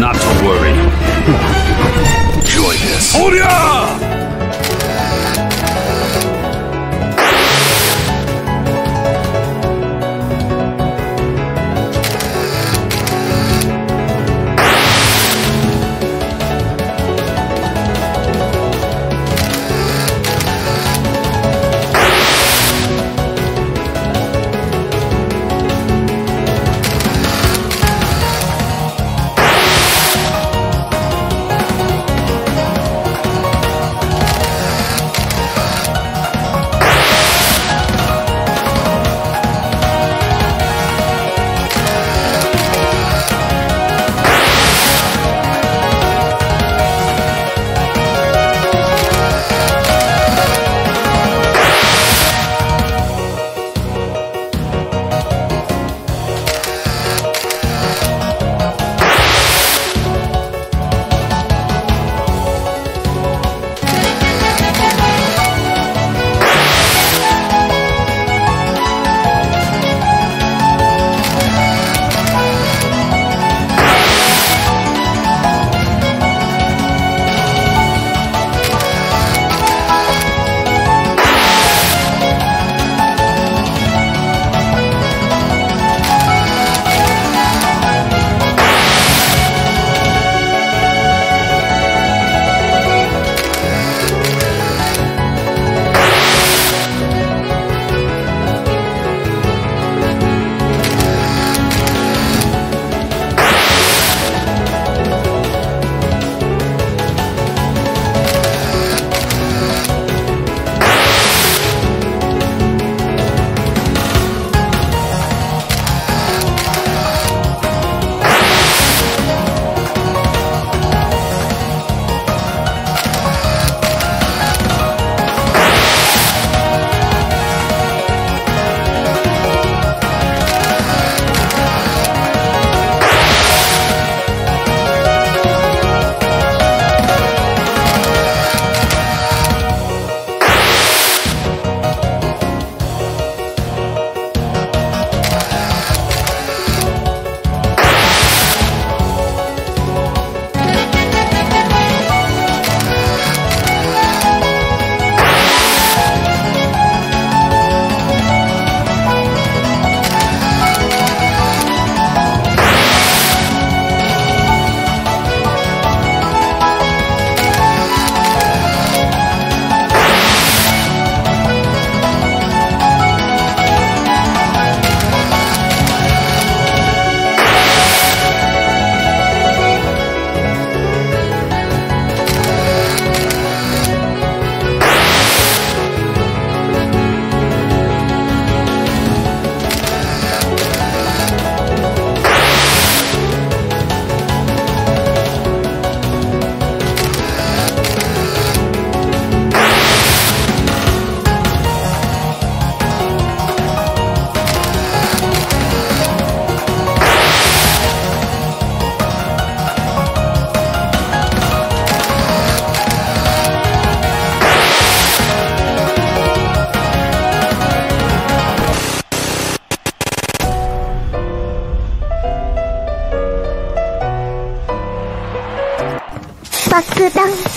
not to worry. Join us. Hold ya!